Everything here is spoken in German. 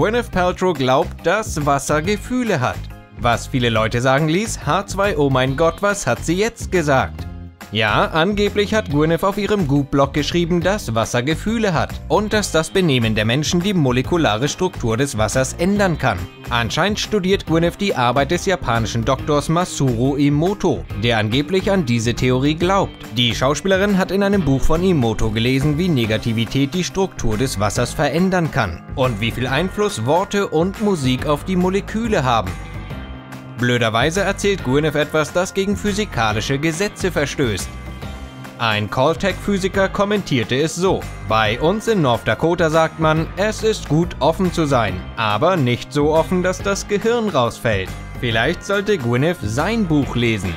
Gwyneth Paltrow glaubt, dass Wasser Gefühle hat. Was viele Leute sagen ließ, H2 oh mein Gott, was hat sie jetzt gesagt? Ja, angeblich hat Gwyneth auf ihrem Goop-Blog geschrieben, dass Wasser Gefühle hat und dass das Benehmen der Menschen die molekulare Struktur des Wassers ändern kann. Anscheinend studiert Gwyneth die Arbeit des japanischen Doktors Masuro Imoto, der angeblich an diese Theorie glaubt. Die Schauspielerin hat in einem Buch von Imoto gelesen, wie Negativität die Struktur des Wassers verändern kann und wie viel Einfluss Worte und Musik auf die Moleküle haben. Blöderweise erzählt Gwyneth etwas, das gegen physikalische Gesetze verstößt. Ein Caltech-Physiker kommentierte es so. Bei uns in North Dakota sagt man, es ist gut offen zu sein, aber nicht so offen, dass das Gehirn rausfällt. Vielleicht sollte Gwyneth sein Buch lesen.